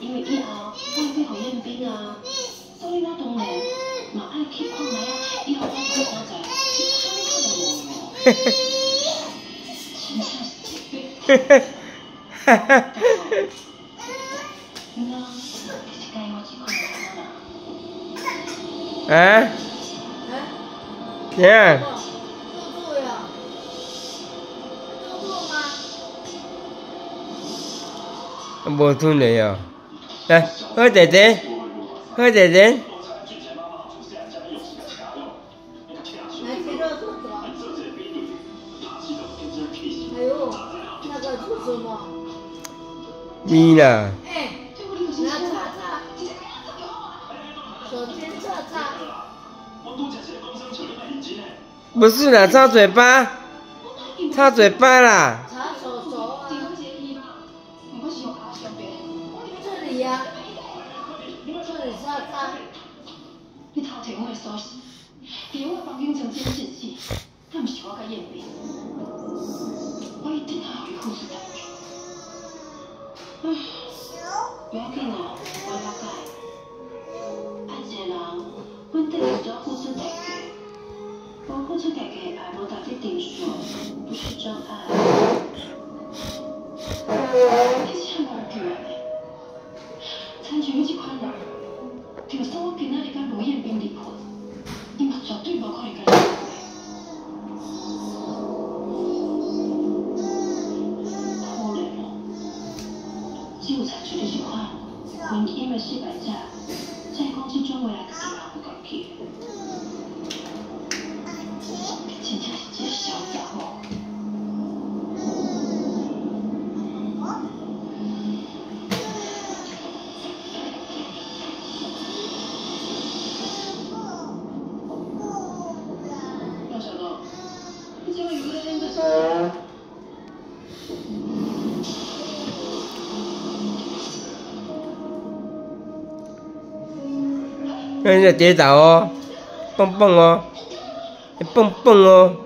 因为以后我要去验兵啊，所以我当然嘛爱去看下啊，以后我做啥仔，是啥物可能无哟。真正是哈哈哈。你讲，是该我去看下啦。啊？哎，呀，吗？无吞的哦。来，喝姐姐，喝姐姐。来，鸡肉做什么？哎呦，那个做什么？咪啦，不是啦，擦嘴巴，擦嘴巴啦。你偷摕我的锁匙，伫我房间曾经信息，那不是我甲验兵。我一定要互你护士台去。唉，不要紧啦，我了解。爱一个人，阮等于做付出代价。无付出代价的爱无达到定数，不是参像你这款人，就算我今仔日甲卢彦斌离婚，伊嘛绝对无可能甲伊结可怜哦，只有参像你这款婚姻的失败者，才会讲这种话那，你今晚有没有认真睡觉？那你跌倒哦，蹦蹦哦，你蹦蹦哦。